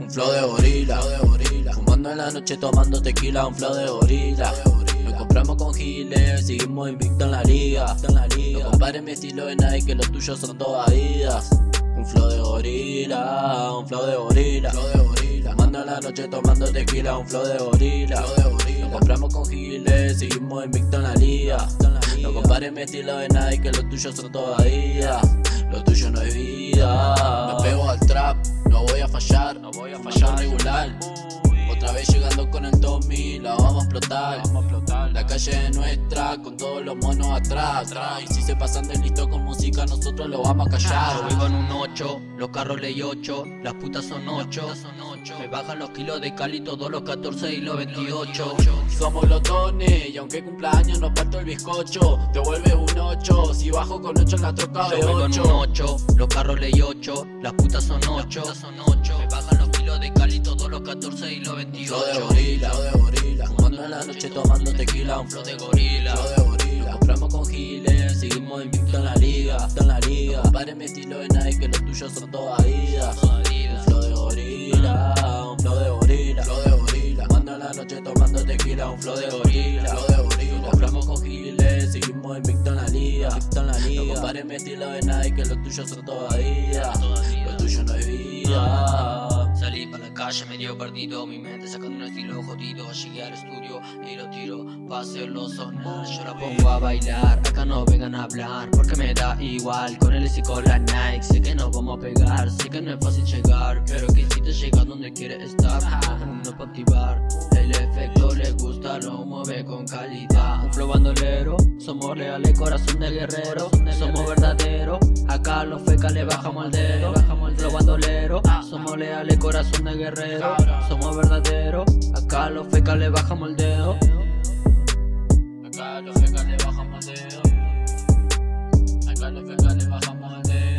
Un flow de gorila, fumando en la noche tomando tequila, un flow de gorila. Nos compramos con giles, seguimos invicto en la liga. No compares mi estilo de nadie que los tuyos son todas vidas. Un flow de gorila, un flow de gorila. Fumando en la noche tomando tequila, un flow de gorila. Nos compramos con giles, seguimos invicto en la liga. No compares mi estilo de nadie que los tuyos son todavía. Lo tuyo no es vida. Fallar, no voy a fallar regular. Otra vez llegando con el Tommy, la vamos a explotar. La calle es nuestra, con todos los monos atrás. Y si se pasan de listo con música, nosotros lo vamos a callar. Yo vivo en un 8, los carros ley 8, las putas son 8. Me bajan los kilos de Cali, todos los 14 y los 28. Somos los dones, y aunque cumpla años no parto el bizcocho. Te vuelves un 8, si bajo con 8 en la troca de Yo vivo en 8. un 8, los carros ley 8, las putas son 8. Me bajan los kilos de Cali, todos los 14 y los Flow de 28. gorila, flow de gorila. Fumando en la noche tomando tequila, un de. Flow de gorila. Giles, seguimos invicto en la liga. En la liga. Compare mi estilo de nadie que los tuyos son todas vidas. Un flow de gorila, un flow de gorila. Flow de gorila. Fumando en la noche tomando tequila, un flow de gorila. Flow de gorila. Compramos con giles, seguimos invicto en la liga. En la liga. No compare mi estilo de nadie que los tuyos son todas vidas. Calle medio perdido, mi mente sacando un estilo jodido. Llegué al estudio y lo tiro pa' hacerlo sonar. Yo la pongo a bailar, acá no vengan a hablar, porque me da igual. Con él y con la Nike, sé que no vamos a pegar, sé que no es fácil llegar, pero que si te llega donde quiere estar, uno pa' activar. Mueve con calidad. Un flow bandolero, somos leales, corazón de guerrero, somos verdaderos. Acá los fecas le bajamos al dedo, bajamos el flow bandolero, somos leales, corazón de guerrero, somos verdaderos. Acá los fecas le bajamos el dedo. Acá los fecas le bajamos el dedo. Acá los fecas le bajamos el dedo.